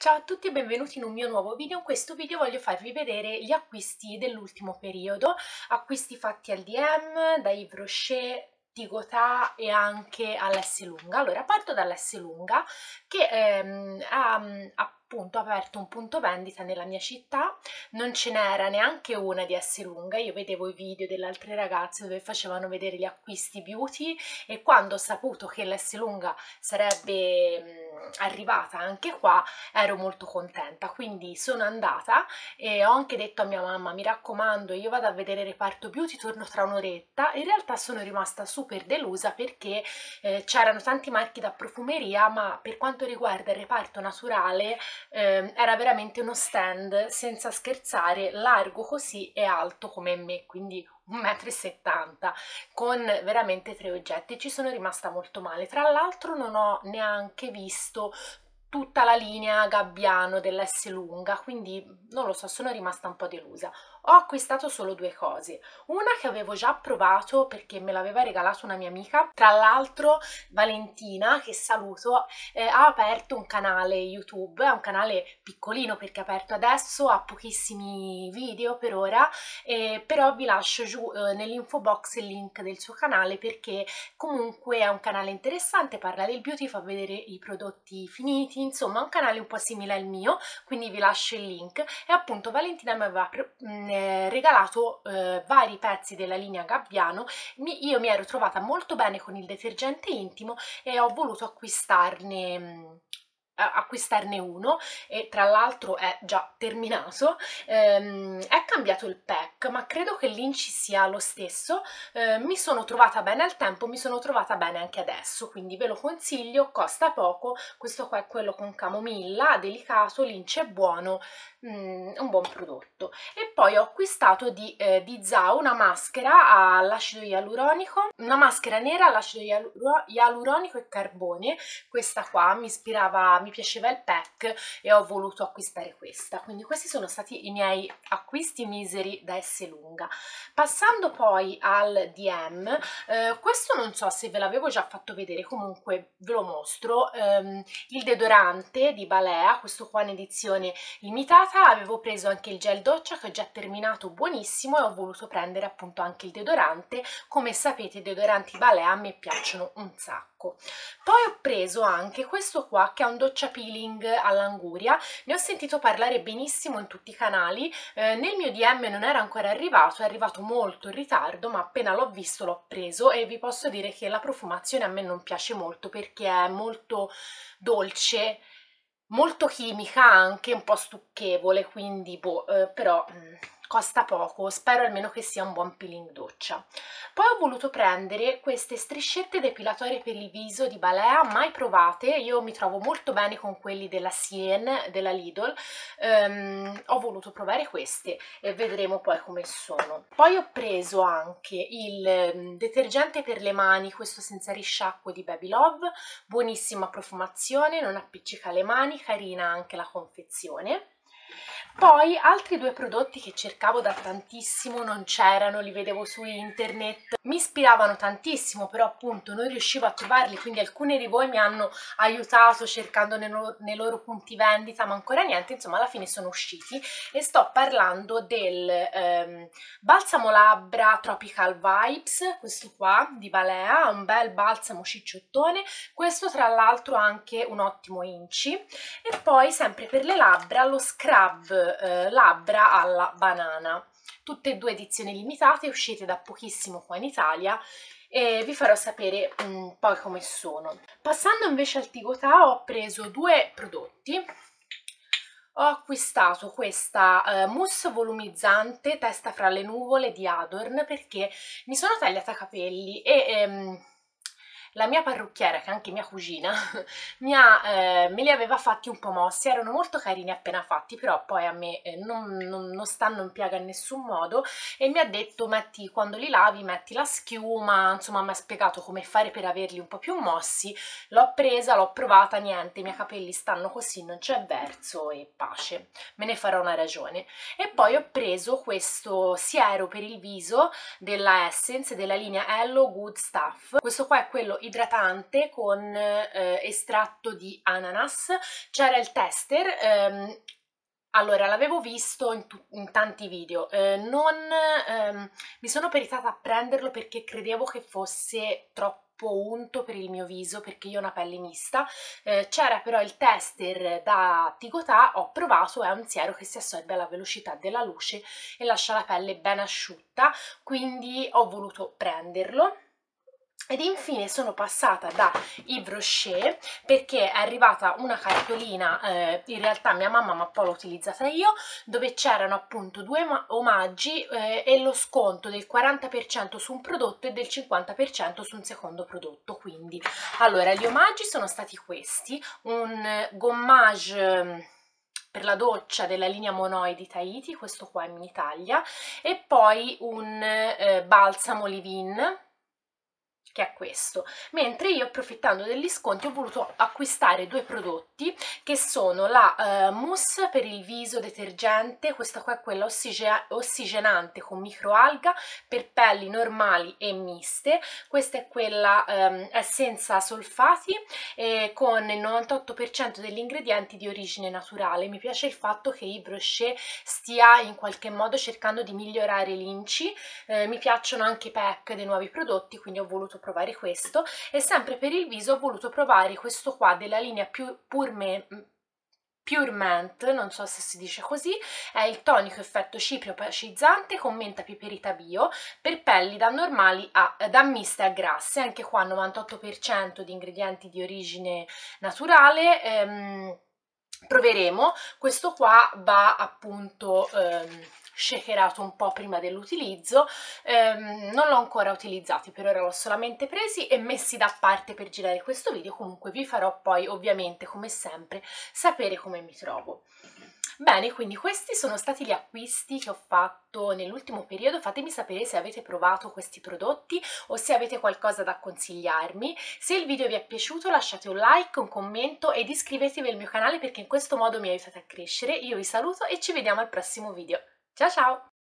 Ciao a tutti e benvenuti in un mio nuovo video. In questo video voglio farvi vedere gli acquisti dell'ultimo periodo, acquisti fatti al DM, da Yves Rocher, Tigotà e anche all'S lunga. Allora parto dall'S lunga che ehm, ha, ha appunto aperto un punto vendita nella mia città, non ce n'era neanche una di S lunga, io vedevo i video delle altre ragazze dove facevano vedere gli acquisti beauty e quando ho saputo che l'S lunga sarebbe arrivata anche qua ero molto contenta, quindi sono andata e ho anche detto a mia mamma mi raccomando io vado a vedere reparto beauty, torno tra un'oretta, in realtà sono rimasta super delusa perché eh, c'erano tanti marchi da profumeria ma per quanto riguarda il reparto naturale eh, era veramente uno stand senza scherzare largo così e alto come me quindi 1,70 m con veramente tre oggetti ci sono rimasta molto male tra l'altro non ho neanche visto tutta la linea Gabbiano dell'S lunga, quindi non lo so, sono rimasta un po' delusa. Ho acquistato solo due cose, una che avevo già provato perché me l'aveva regalato una mia amica, tra l'altro Valentina, che saluto, eh, ha aperto un canale YouTube, è un canale piccolino perché è aperto adesso, ha pochissimi video per ora, eh, però vi lascio giù eh, nell'info box il link del suo canale perché comunque è un canale interessante, parla del beauty, fa vedere i prodotti finiti, insomma un canale un po' simile al mio, quindi vi lascio il link. E appunto Valentina mi aveva mm, eh, regalato eh, vari pezzi della linea Gabbiano, mi, io mi ero trovata molto bene con il detergente intimo e ho voluto acquistarne mm, acquistarne uno e tra l'altro è già terminato. Ehm, è cambiato il pack ma credo che l'inci sia lo stesso. Eh, mi sono trovata bene al tempo mi sono trovata bene anche adesso quindi ve lo consiglio costa poco. Questo qua è quello con camomilla delicato l'inci è buono mm, un buon prodotto. E poi ho acquistato di, eh, di Zao una maschera all'acido ialuronico una maschera nera all'acido ialuronico e carbone. Questa qua mi ispirava mi piaceva il pack e ho voluto acquistare questa. Quindi questi sono stati i miei acquisti miseri da S lunga. Passando poi al DM eh, questo non so se ve l'avevo già fatto vedere comunque ve lo mostro. Ehm, il deodorante di Balea questo qua in edizione limitata avevo preso anche il gel doccia che ho già terminato buonissimo e ho voluto prendere appunto anche il deodorante come sapete i deodoranti Balea me piacciono un sacco. Poi ho preso anche questo qua che è un doccia doccia peeling all'anguria, ne ho sentito parlare benissimo in tutti i canali, eh, nel mio DM non era ancora arrivato, è arrivato molto in ritardo, ma appena l'ho visto l'ho preso e vi posso dire che la profumazione a me non piace molto perché è molto dolce, molto chimica anche, un po' stucchevole, quindi boh, eh, però... Mm costa poco, spero almeno che sia un buon peeling doccia. Poi ho voluto prendere queste striscette depilatorie per il viso di Balea, mai provate, io mi trovo molto bene con quelli della Sien, della Lidl, um, ho voluto provare queste e vedremo poi come sono. Poi ho preso anche il ehm, detergente per le mani, questo senza risciacquo di Baby Love, buonissima profumazione, non appiccica le mani, carina anche la confezione poi altri due prodotti che cercavo da tantissimo non c'erano, li vedevo su internet, mi ispiravano tantissimo però appunto non riuscivo a trovarli quindi alcuni di voi mi hanno aiutato cercando nei loro, nei loro punti vendita ma ancora niente, insomma alla fine sono usciti. E sto parlando del ehm, balsamo labbra Tropical Vibes, questo qua di Balea, un bel balsamo cicciottone, questo tra l'altro ha anche un ottimo inci. E poi sempre per le labbra lo scrub eh, labbra alla banana. Tutte e due edizioni limitate uscite da pochissimo qua in Italia e vi farò sapere um, poi come sono. Passando invece al Tigotà ho preso due prodotti. Ho acquistato questa uh, mousse volumizzante testa fra le nuvole di Adorn perché mi sono tagliata capelli e um, la mia parrucchiera, che è anche mia cugina, mi ha, eh, me li aveva fatti un po' mossi, erano molto carini appena fatti, però poi a me eh, non, non, non, stanno in piaga in nessun modo e mi ha detto metti quando li lavi metti la schiuma, insomma mi ha spiegato come fare per averli un po' più mossi, l'ho presa, l'ho provata, niente, i miei capelli stanno così, non c'è verso e pace, me ne farò una ragione. E poi ho preso questo siero per il viso della Essence della linea Hello Good Stuff, questo qua è quello idratante con eh, estratto di ananas, c'era il tester, ehm, allora, l'avevo visto in, in, tanti video, eh, non ehm, mi sono peritata a prenderlo perché credevo che fosse troppo unto per il mio viso perché io ho una pelle mista. Eh, c'era però il tester da Tigotà, ho provato, è un siero che si assorbe alla velocità della luce e lascia la pelle ben asciutta, quindi ho voluto prenderlo ed infine sono passata da Yves Rocher perché è arrivata una cartolina, eh, in realtà mia mamma ma poi l'ho utilizzata io, dove c'erano appunto due omaggi eh, e lo sconto del 40% su un prodotto e del 50% su un secondo prodotto. Quindi, allora, gli omaggi sono stati questi, un gommage mm, per la doccia della linea Monoi di Tahiti, questo qua in Italia, e poi un eh, balsamo Livin che è questo, mentre io approfittando degli sconti ho voluto acquistare due prodotti che sono la uh, mousse per il viso detergente, questa qua è quella ossige ossigenante con microalga per pelli normali e miste, questa è quella um, senza solfati e con il 98% degli ingredienti di origine naturale, mi piace il fatto che Yves Rocher stia in qualche modo cercando di migliorare l'inci, eh, mi piacciono anche i pack dei nuovi prodotti quindi ho voluto provare questo. E sempre per il viso ho voluto provare questo qua della linea più Pure, Pure Mint, non so se si dice così, è il tonico effetto ciprio opacizzante con menta piperita bio per pelli da normali a da miste a grasse, anche qua 98% di ingredienti di origine naturale. Ehm, proveremo, questo qua va appunto ehm, shakerato un po' prima dell'utilizzo, ehm, non l'ho ancora utilizzato, per ora l'ho solamente presi e messi da parte per girare questo video, comunque vi farò poi ovviamente come sempre sapere come mi trovo. Bene, quindi questi sono stati gli acquisti che ho fatto nell'ultimo periodo, fatemi sapere se avete provato questi prodotti o se avete qualcosa da consigliarmi. Se il video vi è piaciuto lasciate un like, un commento ed iscrivetevi al mio canale perché in questo modo mi aiutate a crescere. Io vi saluto e ci vediamo al prossimo video. Ciao ciao!